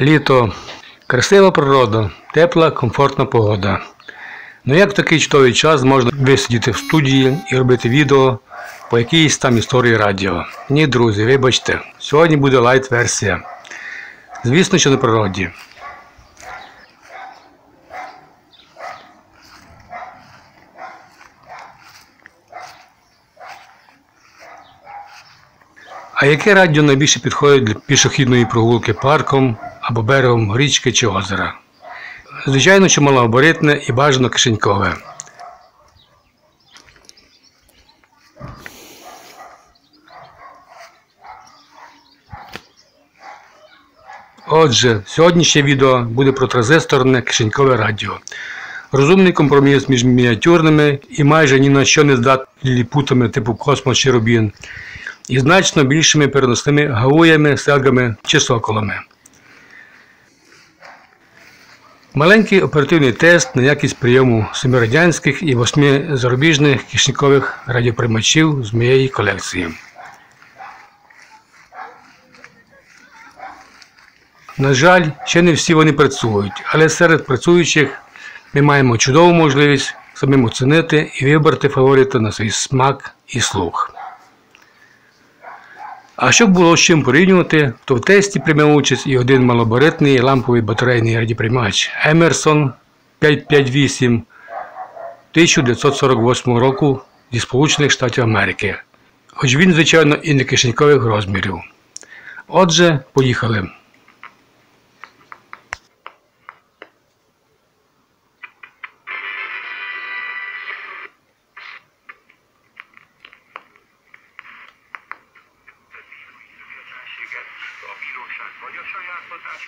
Літо. Красива природа, тепла, комфортна погода. Ну як в такий чудовий час можна висидіти в студії і робити відео по якійсь там історії радіо? Ні, друзі, вибачте, сьогодні буде light-версія. Звісно, що на природі. А яке радіо найбільше підходить для пішохідної прогулки парком або берегом річки чи озера? Звичайно, що малогабаритне і бажано кишенькове. Отже, сьогоднішнє відео буде про транзисторне кишенькове радіо. Розумний компроміс між мініатюрними і майже ні на що не здатними ліпутами типу Космос чи Рубін і значно більшими переносними гауями, селгами чи соколами. Маленький оперативний тест на якість прийому семи радянських і восьми зарубіжних кишнікових радіоприймачів з моєї колекції. На жаль, ще не всі вони працюють, але серед працюючих ми маємо чудову можливість самим оцінити і вибрати фаворита на свій смак і слух. А щоб було з чим порівнювати, то в тесті прийме участь і один малобаритний ламповий батарейний радіоприймач Emerson 558 1948 року зі Сполучених Штатів Америки. Хоч він, звичайно, і не кишенькових розмірів. Отже, поїхали.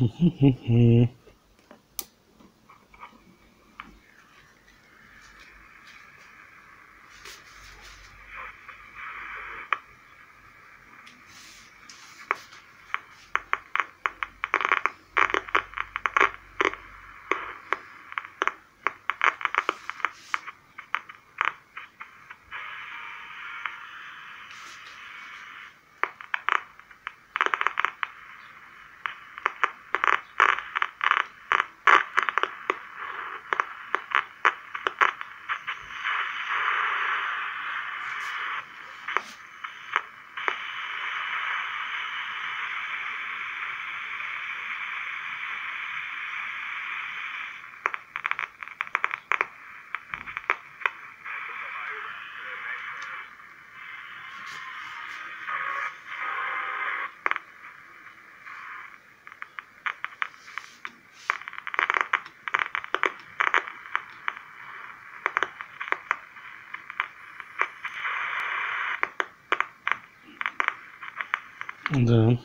Jejeje. Да.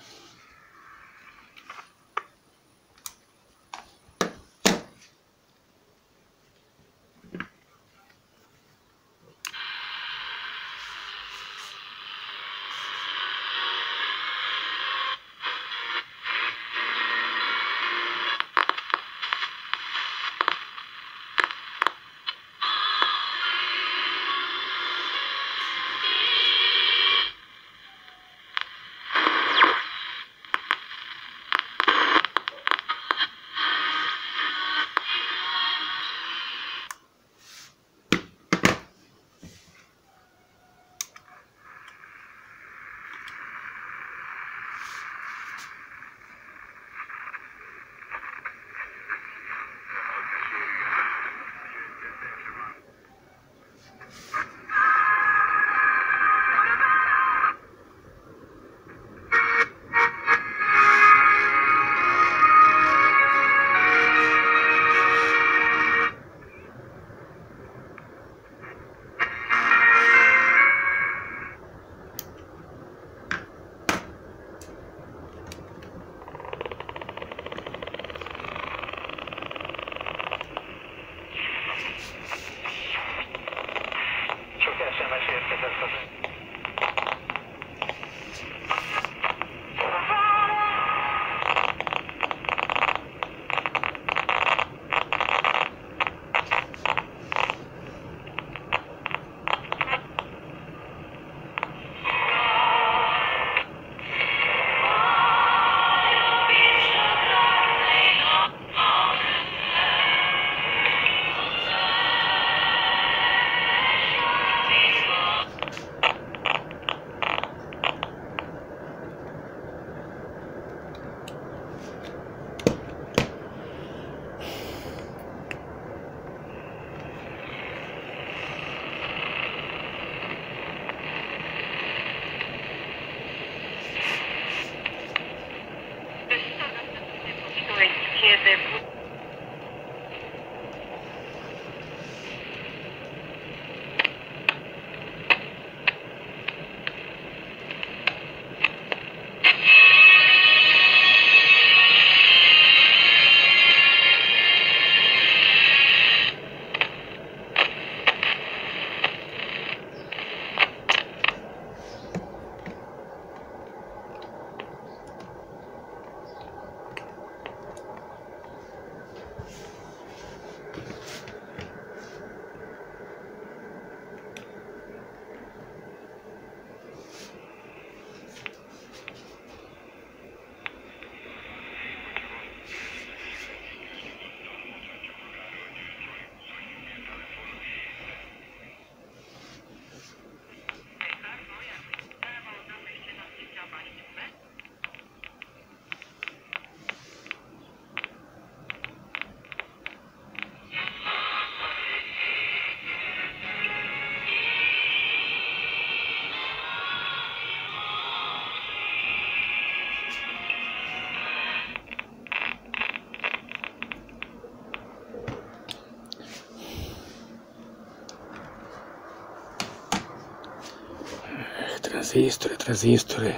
Tranzisztori, tranzisztori.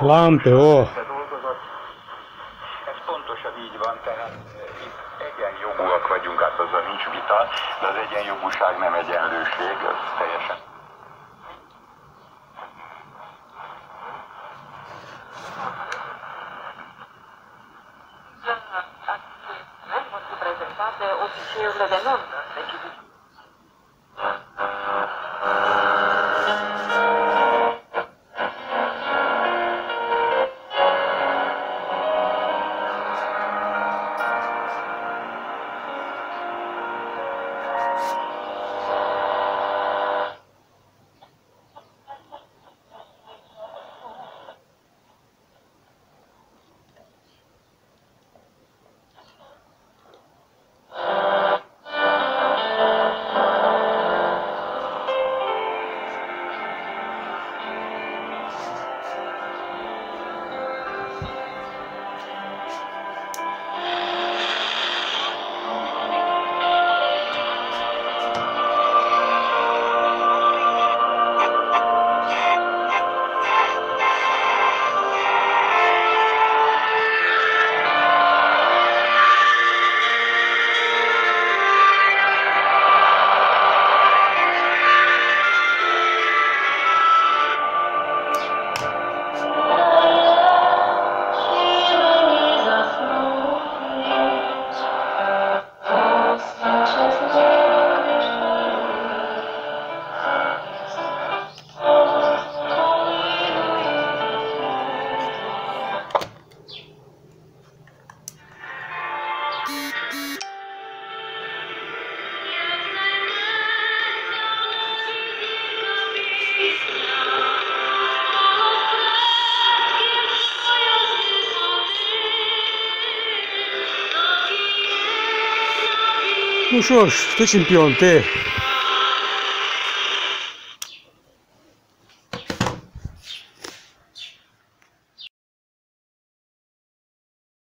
Lampe, ó! Ez pontosan így van, tehát itt egyenjogúak vagyunk, hát azzal nincs vita, de az egyenjogúság nem egyenlőség, az teljesen oficiul de denunț. Ну що ж, ти чемпіон, ти